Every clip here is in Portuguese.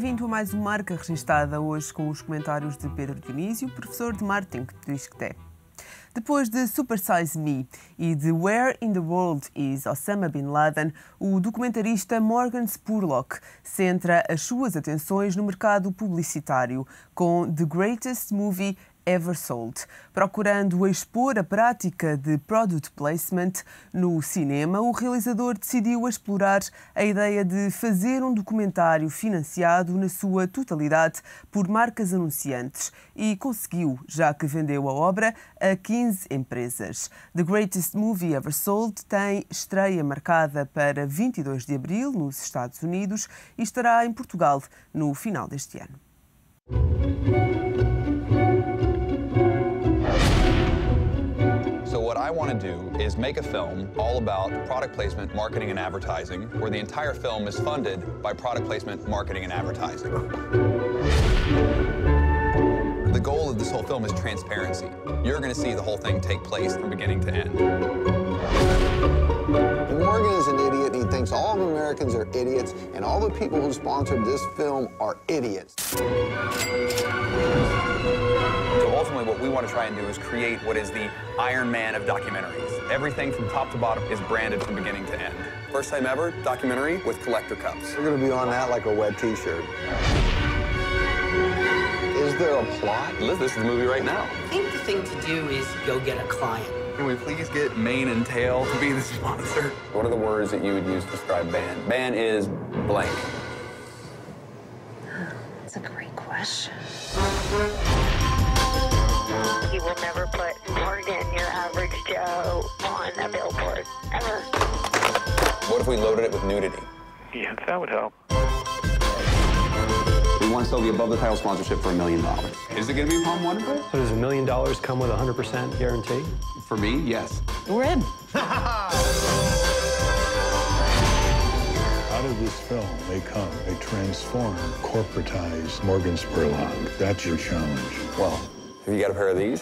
Bem-vindo a mais uma marca registada hoje com os comentários de Pedro Dionísio, professor de marketing do ISCTE. Depois de Super Size Me e de Where in the World is Osama Bin Laden, o documentarista Morgan Spurlock centra as suas atenções no mercado publicitário com The Greatest Movie Ever Sold. Procurando expor a prática de product placement no cinema, o realizador decidiu explorar a ideia de fazer um documentário financiado na sua totalidade por marcas anunciantes e conseguiu, já que vendeu a obra a 15 empresas. The Greatest Movie Ever Sold tem estreia marcada para 22 de abril nos Estados Unidos e estará em Portugal no final deste ano. I want to do is make a film all about product placement, marketing, and advertising, where the entire film is funded by product placement, marketing, and advertising. The goal of this whole film is transparency. You're going to see the whole thing take place from beginning to end. Morgan is an idiot, he thinks all Americans are idiots, and all the people who sponsored this film are idiots ultimately what we want to try and do is create what is the Iron Man of documentaries. Everything from top to bottom is branded from beginning to end. First time ever, documentary with collector cups. We're going to be on that like a wet t-shirt. Is there a plot? Liz, this is the movie right now. I think the thing to do is go get a client. Can we please get mane and tail to be the sponsor? What are the words that you would use to describe Ban? Ban is blank. That's a great question. You will never put Morgan, your average Joe, on a billboard, ever. What if we loaded it with nudity? Yeah, that would help. We want to sell the above the title sponsorship for a million dollars. Is it going to be Palm Wonderful? So does a million dollars come with a 100% guarantee? For me, yes. We're in. Out of this film may come a transformed, corporatized Morgan Spurlock. That's your challenge. Well, have you got a pair of these?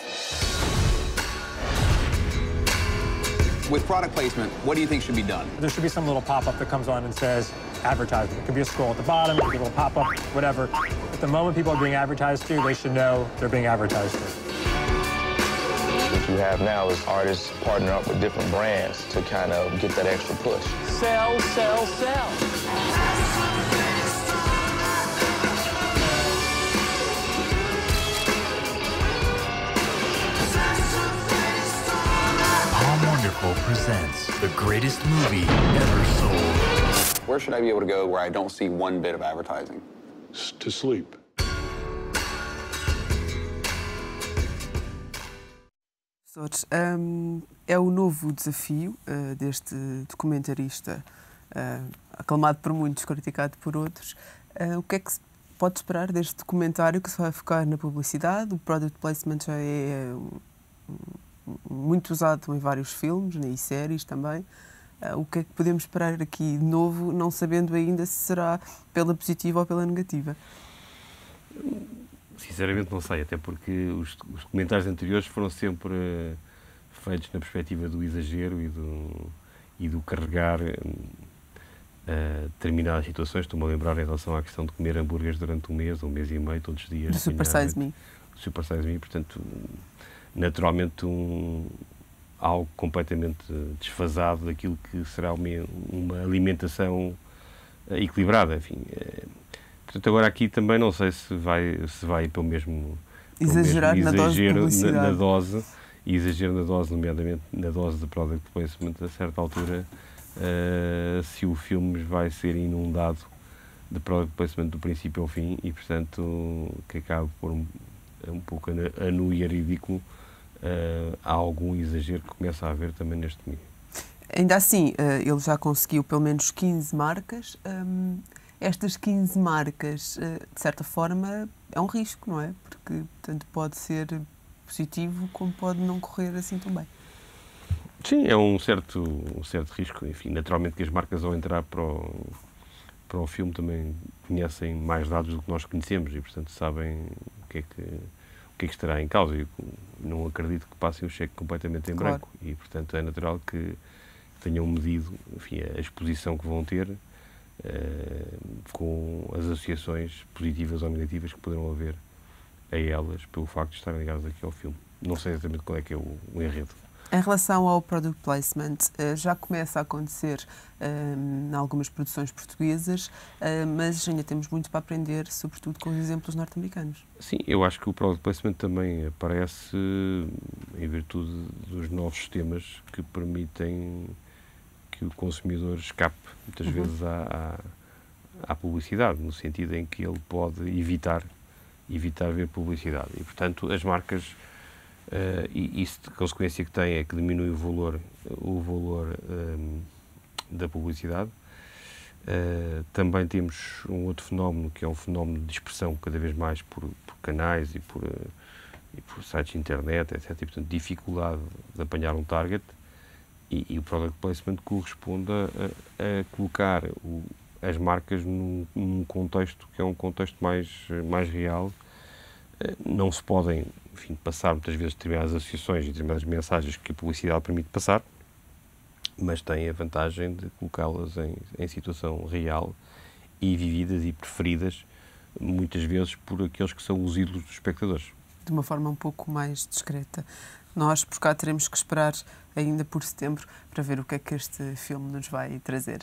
With product placement, what do you think should be done? There should be some little pop-up that comes on and says advertisement. It could be a scroll at the bottom, it could be a little pop-up, whatever. At the moment people are being advertised to, they should know they're being advertised to. What you have now is artists partner up with different brands to kind of get that extra push. Sell, sell, sell. Wonderful presents the greatest movie ever sold. Where should I be able to go where I don't see one bit of advertising? To sleep. Um, é o novo desafio uh, deste documentarista, uh, aclamado por muitos, criticado por outros. Uh, o que é que se pode esperar deste documentário que se vai focar na publicidade? O product placement já é muito usado em vários filmes né, e séries também. Uh, o que é que podemos esperar aqui de novo, não sabendo ainda se será pela positiva ou pela negativa? Sinceramente não sei, até porque os, os comentários anteriores foram sempre uh, feitos na perspectiva do exagero e do, e do carregar uh, determinadas situações. Estou-me a lembrar em relação à questão de comer hambúrgueres durante um mês, um mês e meio, todos os dias. Do Super Size Me. Super Size Me, portanto naturalmente um, algo completamente desfasado daquilo que será uma, uma alimentação eh, equilibrada, enfim. É, portanto, agora aqui também não sei se vai, se vai pelo mesmo, Exagerar mesmo exagero na dose, na, na dose, e exagero na dose, nomeadamente na dose de product placement, a certa altura, uh, se o filme vai ser inundado de product placement do princípio ao fim e, portanto, que acabe por um, um pouco anuir ridículo uh, há algum exagero que começa a haver também neste meio. Ainda assim, uh, ele já conseguiu pelo menos 15 marcas. Um, estas 15 marcas, uh, de certa forma, é um risco, não é? Porque tanto pode ser positivo como pode não correr assim tão bem. Sim, é um certo, um certo risco. Enfim, naturalmente que as marcas ao entrar para o, para o filme também conhecem mais dados do que nós conhecemos e, portanto, sabem o que é que que é que estará em causa. Eu não acredito que passem o cheque completamente em claro. branco e, portanto, é natural que tenham medido enfim, a exposição que vão ter eh, com as associações positivas ou negativas que poderão haver a elas pelo facto de estarem ligadas aqui ao filme. Não sei exatamente qual é que é o, o enredo. Em relação ao product placement, eh, já começa a acontecer um, em algumas produções portuguesas, uh, mas ainda temos muito para aprender, sobretudo com os exemplos norte-americanos. Sim, eu acho que o product placement também aparece em virtude dos novos sistemas que permitem que o consumidor escape muitas uhum. vezes à, à, à, publicidade, no sentido em que ele pode evitar evitar ver publicidade. E, portanto, as marcas Uh, e isso, a consequência que tem é que diminui o valor, o valor um, ehm, da publicidade. Uh, também temos um outro fenómeno que é um fenómeno de dispersão cada vez mais por, por canais e por, uh, e por sites de internet, etc. E, portanto, dificuldade de apanhar um target e, e o product placement corresponde a, a colocar o, as marcas num, num, contexto que é um contexto mais, mais real. Não se podem enfim, passar muitas vezes determinadas associações e determinadas mensagens que a publicidade permite passar, mas tem a vantagem de colocá-las em, em situação real e vividas e preferidas muitas vezes por aqueles que são os ídolos dos espectadores. De uma forma um pouco mais discreta. Nós, por cá, teremos que esperar ainda por setembro para ver o que é que este filme nos vai trazer.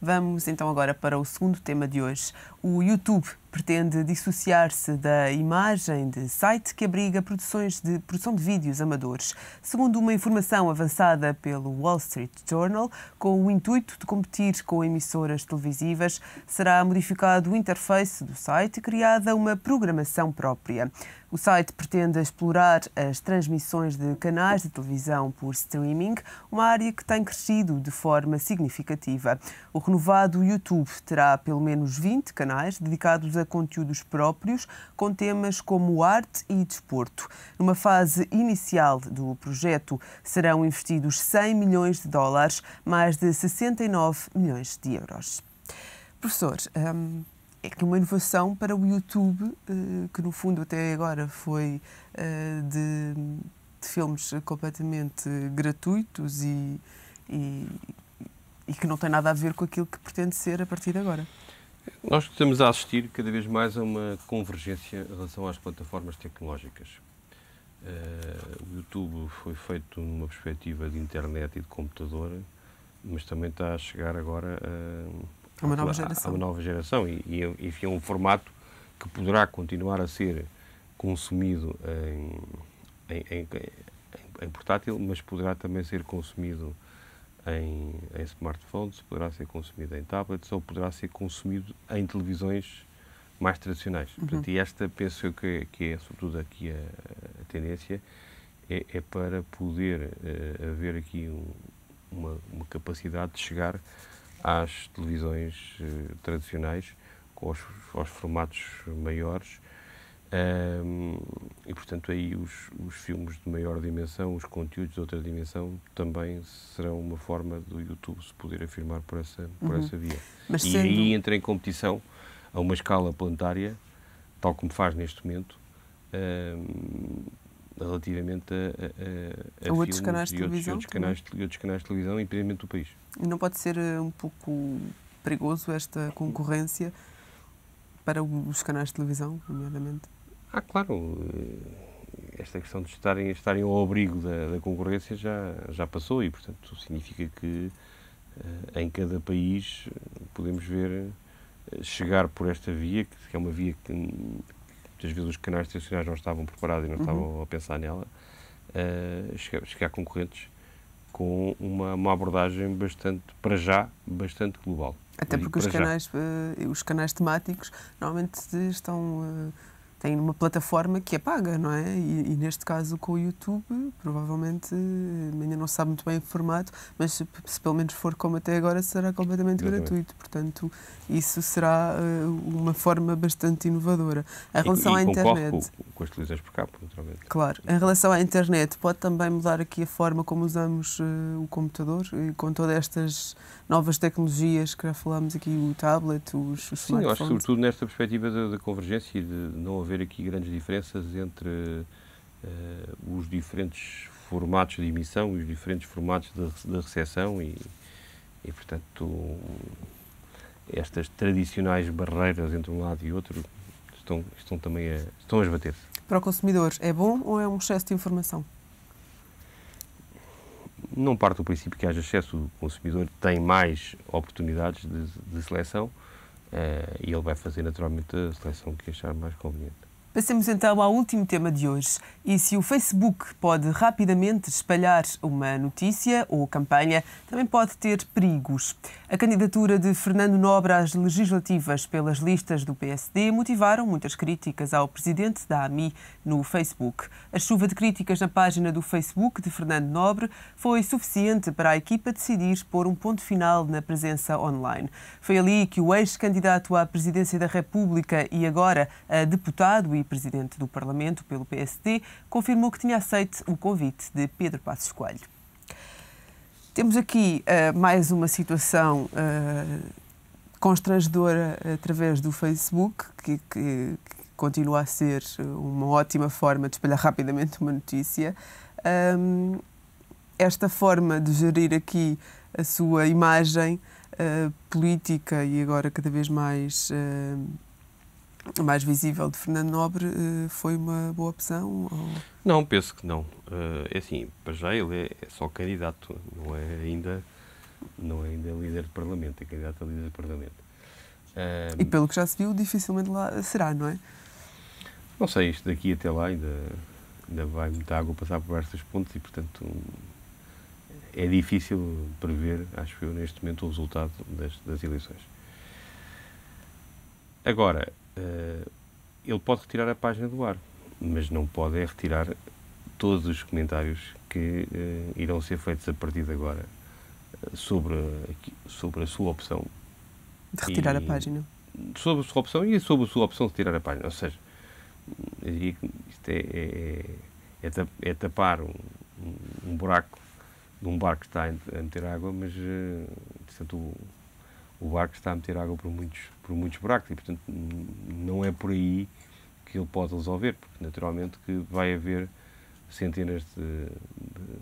Vamos então agora para o segundo tema de hoje. O YouTube pretende dissociar-se da imagem de site que abriga produções de produção de vídeos amadores. Segundo uma informação avançada pelo Wall Street Journal, com o intuito de competir com emissoras televisivas, será modificado o interface do site e criada uma programação própria. O site pretende explorar as transmissões de canais de televisão por streaming, uma área que tem crescido de forma significativa. O renovado YouTube terá pelo menos 20 canais dedicados a conteúdos próprios, com temas como arte e desporto. Numa fase inicial do projeto, serão investidos 100 milhões de dólares, mais de 69 milhões de euros. Professor, hum, é que uma inovação para o YouTube, eh, que no fundo até agora foi eh, de, de filmes completamente gratuitos e, e, e, que não tem nada a ver com aquilo que pretende ser a partir de agora. Nós estamos a assistir cada vez mais a uma convergência em relação às plataformas tecnológicas. Uh, o YouTube foi feito numa perspectiva de internet e de computador, mas também está a chegar agora a a uma nova geração. A uma nova geração e, e enfim, é um formato que poderá continuar a ser consumido em, em, em, em portátil, mas poderá também ser consumido em, em smartphones, poderá ser consumido em tablets ou poderá ser consumido em televisões mais tradicionais. Uhum. Portanto, e esta penso eu que, que é sobretudo aqui a, a tendência é, é, para poder uh, haver aqui um, uma, uma capacidade de chegar às televisões uh, tradicionais, com os, aos formatos maiores. Um, e, portanto, aí os, os, filmes de maior dimensão, os conteúdos de outra dimensão, também serão uma forma do YouTube se poder afirmar por essa, por uhum. essa via. Mas e sendo... aí entra em competição a uma escala planetária, tal como faz neste momento, um, relativamente a, a, a, a outros canais de televisão. Outros, canais, e outros canais de televisão, independente do país. E não pode ser eh, um pouco perigoso esta concorrência para os canais de televisão, nomeadamente? Ah, claro. Eh, esta questão de estarem, estarem ao abrigo da, da concorrência já, já passou e, portanto, significa que uh, em cada país podemos ver chegar por esta via, que é uma via que muitas vezes os canais tradicionais não estavam preparados e não uhum. estavam a pensar nela, uh, chegar, chegar concorrentes com uma, uma abordagem bastante, para já, bastante global. Até porque os canais, uh, os canais temáticos normalmente estão uh, tem uma plataforma que é paga, não é? E, e, neste caso com o YouTube, provavelmente ainda não sabe muito bem o formato, mas se, se pelo menos for como até agora, será completamente Exatamente. gratuito. Portanto, isso será uh, uma forma bastante inovadora. Em relação e, e à internet. Com, com as televisões por cabo, naturalmente. Claro. Em relação à internet, pode também mudar aqui a forma como usamos uh, o computador e com todas estas novas tecnologias que já falámos aqui, o tablet, os, os Sim, eu acho sobretudo nesta perspectiva da, da convergência e de não haver aqui grandes diferenças entre uh, os diferentes formatos de emissão e os diferentes formatos de, de recepção e, e, portanto, estas tradicionais barreiras entre um lado e outro estão, estão também a, estão a esbater-se. Para o consumidor, é bom ou é um excesso de informação? Não parte do princípio que haja excesso, o consumidor tem mais oportunidades de, de seleção uh, e ele vai fazer naturalmente a seleção que achar mais conveniente. Passemos então ao último tema de hoje. E se o Facebook pode rapidamente espalhar uma notícia ou campanha, também pode ter perigos. A candidatura de Fernando Nobre às legislativas pelas listas do PSD motivaram muitas críticas ao presidente da AMI no Facebook. A chuva de críticas na página do Facebook de Fernando Nobre foi suficiente para a equipa decidir pôr um ponto final na presença online. Foi ali que o ex-candidato à presidência da República e agora a deputado e presidente do Parlamento pelo PSD, confirmou que tinha aceito o convite de Pedro Passos Coelho. Temos aqui uh, mais uma situação uh, constrangedora através do Facebook, que, que, que, continua a ser uma ótima forma de espalhar rapidamente uma notícia. Um, esta forma de gerir aqui a sua imagem uh, política e agora cada vez mais mais visível de Fernando Nobre eh, foi uma boa opção? Ou... Não, penso que não. Eh, é assim, para já ele é, só candidato, não é ainda, não é ainda líder de Parlamento, é candidato a líder de Parlamento. E pelo que já se viu, dificilmente lá será, não é? Não sei, isto daqui até lá ainda, ainda vai muita água passar por estes pontos e, portanto, é difícil prever, acho eu, neste momento, o resultado das, das eleições. Agora, uh, ele pode retirar a página do ar, mas não pode é retirar todos os comentários que uh, irão ser feitos a partir de agora uh, sobre, sobre a sua opção. De retirar e, a página. Sobre a sua opção e sobre a sua opção de retirar a página. Ou seja, eu diria que isto é, é, é, é tapar um, um, buraco de um barco que está a meter água, mas portanto, o, o barco está a meter água por muitos, por muitos buracos e, portanto, não é por aí que ele pode resolver, porque naturalmente que vai haver centenas de, de,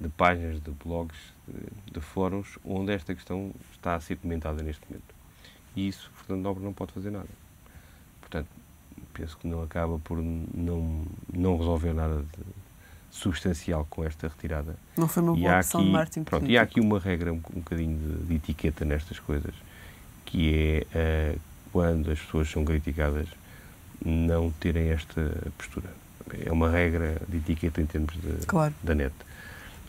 de páginas, de blogs, de, de, fóruns onde esta questão está a ser comentada neste momento. E isso, Fernando Nobre não pode fazer nada. Portanto, penso que não acaba por não, não resolver nada de substancial com esta retirada. Não foi uma boa opção aqui, de Martin pronto, E há aqui uma regra um, um bocadinho de, de, etiqueta nestas coisas, que é uh, quando as pessoas são criticadas não terem esta postura. É uma regra de etiqueta em termos de, claro. da net.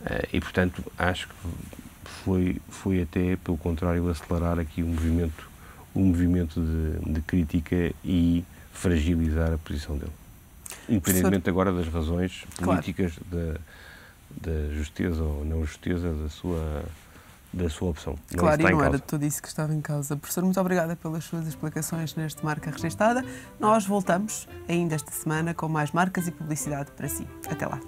Uh, e, portanto, acho que foi, foi até, pelo contrário, acelerar aqui um movimento, um movimento de, de crítica e fragilizar a posição dele. Independentemente agora das razões políticas claro. da, da justeza ou não justeza da sua, da sua opção. Não claro, e não era tudo isso que estava em causa. Professor, muito obrigada pelas suas explicações neste Marca Registada. Nós voltamos ainda esta semana com mais marcas e publicidade para si. Até lá.